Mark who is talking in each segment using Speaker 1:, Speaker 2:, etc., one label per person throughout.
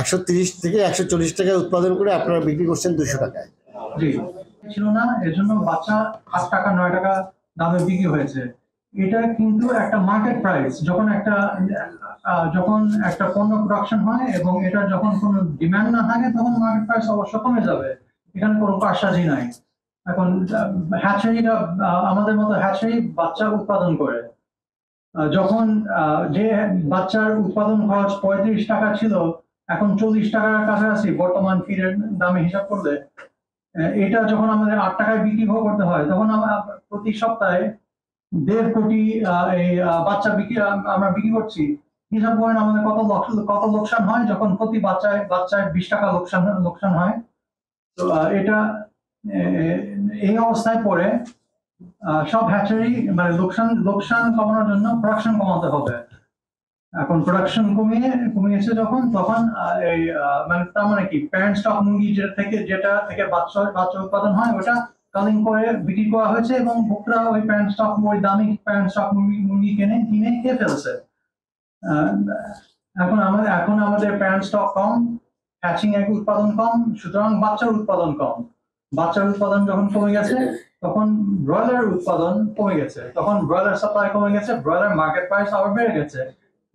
Speaker 1: একশো তিরিশ থেকে একশো চল্লিশ টাকায় উৎপাদন করে আপনারা বিক্রি করছেন দুশো টাকায়।
Speaker 2: জি। ছিল না এর জন্য বাচ্চা আট টাকা, নয় টাকা দামে বিক্রি হয়েছে। এটা কিন্তু একটা মার্কেট প্রাইস যখন একটা যখন একটা পণ্য প্রোডাকশন হয় এবং এটা যখন কোনো ডিমান্ড না থাকে, তখন মার্কেট প্রাইস অবশ্য কমে যাবে। এখানে কোনো কারসাজি নাই। এখন হ্যাচারিটা আমাদের মতো হ্যাচারি বাচ্চা উৎপাদন করে। যখন যে বাচ্চার উৎপাদন খরচ পঁয়ত্রিশ টাকা ছিল এখন চল্লিশ টাকার কাছাকাছি বর্তমান ফিরের দামে হিসাব করলে এটা যখন আমাদের আট টাকায় বিক্রি করতে হয় তখন আমরা প্রতি সপ্তাহে দেড় কোটি এই বাচ্চা বিক্রি আমরা বিক্রি করছি। হিসাব করেন আমাদের কত কত লোকসান হয় যখন প্রতি বাচ্চায় বাচ্চায় বিশ টাকা লোকসান লোকসান হয়। তো এটা এই অবস্থায় আহ, সব হ্যাচারি মানে লোকসান লোকসান কমানোর জন্য প্রোডাকশন কমাতে হবে। এখন প্রোডাকশন কমিয়ে কমিয়েছে যখন, তখন এই মানে তার মানে কি? প্যারেন্ট স্টক মুরগি যেটা থেকে যেটা থেকে বাচ্চা বাচ্চা উৎপাদন হয়, ওটা কালিং করে বিক্রি করা হয়েছে এবং ভোক্তারা ওই প্যারেন্ট স্টক ওই দামি প্যারেন্ট স্টক মুরগি মুরগি কিনে কিনে খেয়ে ফেলছে। এখন আমাদের এখন আমাদের প্যারেন্ট স্টক কম হ্যাচিং এক উৎপাদন কম, সুতরাং বাচ্চার উৎপাদন কম। বাচ্চার উৎপাদন যখন কমে গেছে, তখন ব্রয়লার উৎপাদন কমে গেছে। তখন ব্রয়লার সাপ্লাই কমে গেছে ব্রয়লার মার্কেট প্রাইস আবার বেড়ে গেছে।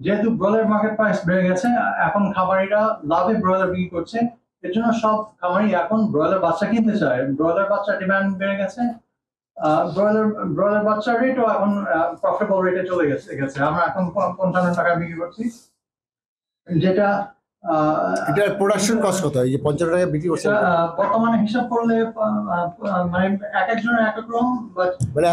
Speaker 2: যেহেতু ব্রয়লার মার্কেট প্রাইস বেড়ে গেছে, এখন খামারিরা লাভে ব্রয়লার বিক্রি করছে, এর জন্য সব খামারি এখন ব্রয়লার বাচ্চা কিনতে চায়। ব্রয়লার বাচ্চা ডিমান্ড বেড়ে গেছে ব্রয়লার ব্রয়লার বাচ্চার রেটও এখন প্রফিটেবল রেটে চলে গেছে গেছে। আমরা এখন পঞ্চান্ন টাকা বিক্রি করছি। যেটা আহ,
Speaker 1: এটার প্রোডাকশন কস্ট কত? এই যে পঞ্চান্ন টাকায় বিক্রি করছেন
Speaker 2: এটা, আহ, বর্তমানে হিসাব করলে মানে এক একজনের এক এক রকম
Speaker 1: মানে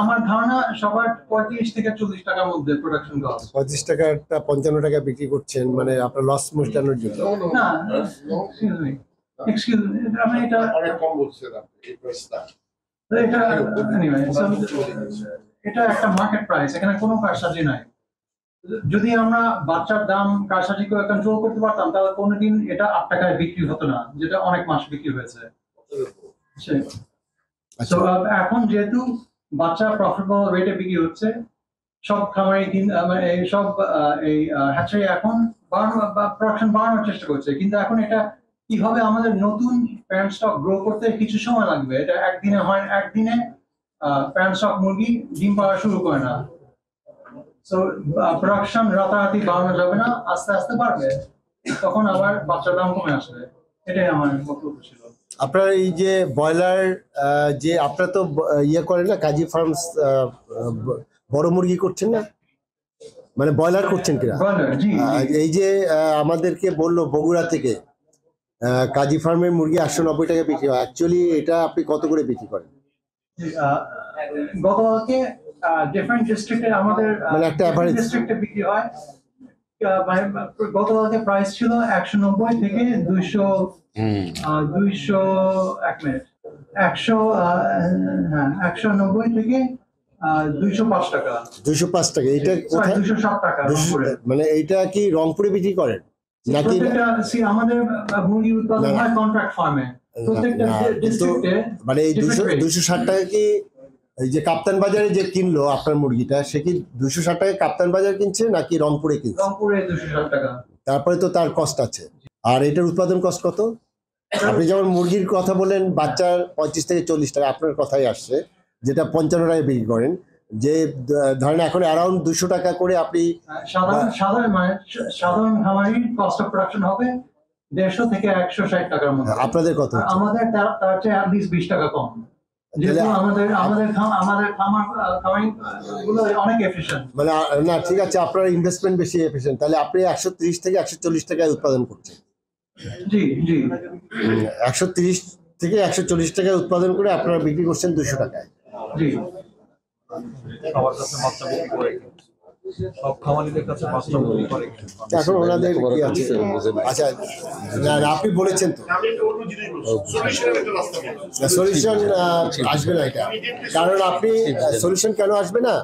Speaker 2: আমার ধারণা সবার পঁয়ত্রিশ থেকে চল্লিশ টাকার মধ্যে প্রোডাকশন কস্ট
Speaker 1: পঁচিশ টাকাটা পঞ্চান্ন টাকা বিক্রি করছেন মানে আপনার লস মেটানোর জন্য।
Speaker 2: না এক্সকিউজ মি এক্সকিউজ এটা
Speaker 3: অনেক কম বলছেন আপনি এই প্রেসটা
Speaker 2: এটা এটা একটা মার্কেট প্রাইস এখানে কোনো কারসাজি নাই। যদি আমরা বাচ্চার দাম কারসাজি করে কন্ট্রোল করতে পারতাম তাহলে কোনোদিন এটা আট টাকায় বিক্রি হতো না যেটা অনেক মাস বিক্রি হয়েছে।
Speaker 1: আচ্ছা।
Speaker 2: এখন যেহেতু বাচ্চা প্রফিটেবল রেটে বিক্রি হচ্ছে সব খামারি মানে এই সব এই হ্যাচারি এখন বাড়ানো বা প্রোডাকশন বাড়ানোর চেষ্টা করছে। কিন্তু এখন এটা কীভাবে আমাদের নতুন প্যান্ট স্টক গ্রো করতে কিছু সময় লাগবে? এটা একদিনে হয় একদিনে প্যান্ট স্টক মুরগি ডিম পাওয়া শুরু করে না। সো প্রোডাকশন রাতারাতি বাড়ানো যাবে না আস্তে আস্তে বাড়বে। তখন আবার বাচ্চার দাম কমে আসবে। এটাই আমার বক্তব্য ছিল।
Speaker 1: আপনার এই যে ব্রয়লার যে আপনারা তো ইয়ে করেন না কাজী ফার্মস বড় মুরগি করছেন না? মানে ব্রয়লার করছেন কিনা। এই যে আমাদেরকে বলল বগুড়া থেকে কাজী ফার্মের মুরগি আটশো নব্বই টাকা বিক্রি হয়। অ্যাকচুয়ালি এটা আপনি কত করে বিক্রি করেন?
Speaker 2: গতকালকে ডিফারেন্ট ডিস্ট্রিক্টে আমাদের
Speaker 1: মানে একটা average।
Speaker 2: ডিস্ট্রিক্টে বিক্রি হয় মানে গতকালকে প্রাইস ছিল একশো নব্বই থেকে দুইশো দুইশো এক মিনিট একশো হ্যাঁ একশো নব্বই থেকে দুইশো পাঁচ টাকা
Speaker 1: দুশো পাঁচ টাকা এটা কোথায়
Speaker 2: দুইশো ষাট টাকা রংপুরে।
Speaker 1: মানে এইটা কি রংপুরে বিক্রি করেন নাকি
Speaker 2: আমাদের মুরগি উৎপাদন। হয় কন্ট্রাক্ট ফার্মে
Speaker 1: মানে এই দুশো। দুশো ষাট টাকা কি এই যে কাপ্তান বাজারে যে কিনলো আপনার মুরগিটা সে কি দুশো ষাট টাকা কাপ্তান বাজার কিনছে নাকি রংপুরে কিনছে?
Speaker 2: রংপুরে দুশো ষাট টাকা।
Speaker 1: তারপরে তো তার কষ্ট আছে। আর এটার উৎপাদন কষ্ট কত? আপনি যেমন মুরগির কথা বলেন বাচ্চার পঁয়ত্রিশ থেকে চল্লিশ টাকা আপনার কথাই আসছে যেটা পঞ্চান্ন টাকায় বিক্রি করেন। যে ধরেন এখন অ্যারাউন্ড দুশো টাকা করে আপনি
Speaker 2: সাধারণ সাধারণ মানে সাধারণ কস্ট অফ প্রোডাকশন হবে দেড়শো থেকে একশো ষাট টাকার মধ্যে
Speaker 1: আপনাদের কত হচ্ছে?
Speaker 2: আমাদের তার তার চেয়ে অ্যাটলিস্ট বিশ টাকা কম। এফিসিয়েন্ট
Speaker 1: মানে না ঠিক আছে আপনার ইনভেস্টমেন্ট বেশি এফিসিয়েন্ট তাহলে আপনি একশো তিরিশ থেকে একশো চল্লিশ টাকায় উৎপাদন করছেন।
Speaker 2: জি জি।
Speaker 1: একশো তিরিশ থেকে একশো চল্লিশ টাকায় উৎপাদন করে আপনারা বিক্রি করছেন দুশো টাকায়।
Speaker 2: জি।
Speaker 4: সব খামারিদের কাছে
Speaker 1: এখন ওনাদের কি আছে? আচ্ছা না আপনি বলেছেন তো। সলিউশন আসবে না এটা। কারণ আপনি সলিউশন কেন আসবে না?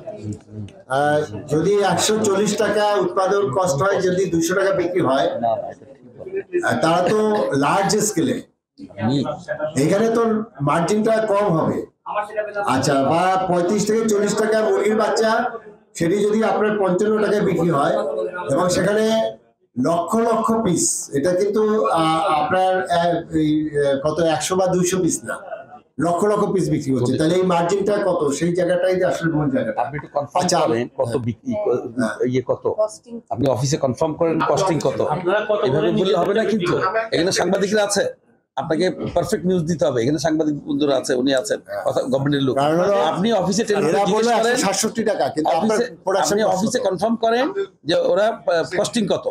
Speaker 1: যদি একশো চল্লিশ টাকা উৎপাদন কষ্ট হয় যদি দুশো টাকা বিক্রি হয় তারা তো লার্জ স্কেলে এখানে তো মার্জিনটা কম হবে। আচ্ছা বা পঁয়ত্রিশ থেকে চল্লিশ টাকা মুরগির বাচ্চা সেটি যদি আপনার পঞ্চান্ন টাকায় বিক্রি হয় এবং সেখানে লক্ষ লক্ষ পিস এটা কিন্তু আহ, আপনার কত একশো বা দুইশো পিস না। লক্ষ লক্ষ পিস বিক্রি হচ্ছে। তাহলে এই মার্জিনটা কত? সেই জায়গাটাই যে আসলে মূল জায়গাটা।
Speaker 5: আপনি একটু কনফার্ম
Speaker 1: আচ্ছা,
Speaker 5: করেন কত বিক্রি ইয়ে কত? আপনি অফিসে কনফার্ম করেন কস্টিং কত?
Speaker 6: আপনারা কত
Speaker 5: এভাবে বললে হবে না কিন্তু। এখানে সাংবাদিকরা আছে। আপনাকে পারফেক্ট নিউজ দিতে হবে। এখানে সাংবাদিক বন্ধুরা আছে উনি আছেন কথা গভর্নমেন্টের লোক।
Speaker 1: হলো
Speaker 5: আপনি অফিসে
Speaker 1: সাতষট্টি টাকা কিন্তু
Speaker 5: আপনি অফিসে কনফার্ম করেন যে ওরা কস্টিং কত।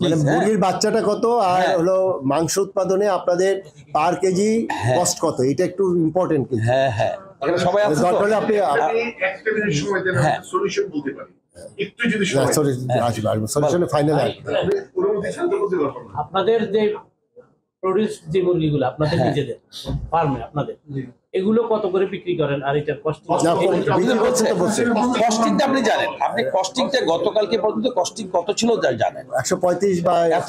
Speaker 1: মানে
Speaker 5: Please, হ্যাঁ।
Speaker 1: মুরগির বাচ্চাটা কত আর
Speaker 5: হ্যাঁ।
Speaker 1: হলো মাংস উৎপাদনে আপনাদের পার কেজি কস্ট কত? এটা একটু ইম্পর্টেন্ট কিন্তু।
Speaker 5: হ্যাঁ হ্যাঁ। সবাই আছে
Speaker 1: দরকার হলে আপনি
Speaker 3: একটা মিনিট সময় দেন
Speaker 5: হ্যাঁ।
Speaker 3: সলিউশন বলতে পারি একটু যদি
Speaker 1: সলিউশনে ফাইনাল
Speaker 6: আপনাদের যে প্রডিউস যে মুরগিগুলো আপনাদের
Speaker 1: হ্যাঁ।
Speaker 6: নিজেদের ফার্মে আপনাদের। এগুলো কত করে বিক্রি করেন আর এটার
Speaker 1: কস্টিং
Speaker 5: কস্টিংটা আপনি জানেন। আপনি কস্টিংটা গতকালকে পর্যন্ত কস্টিং কত ছিল জানেন?
Speaker 1: একশো পঁয়ত্রিশ বা
Speaker 5: এত